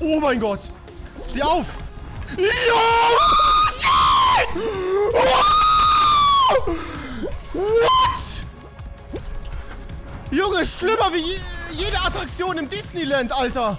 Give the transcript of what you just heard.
Oh mein Gott. Steh auf. Ja! What? Junge, schlimmer wie jede Attraktion im Disneyland, Alter.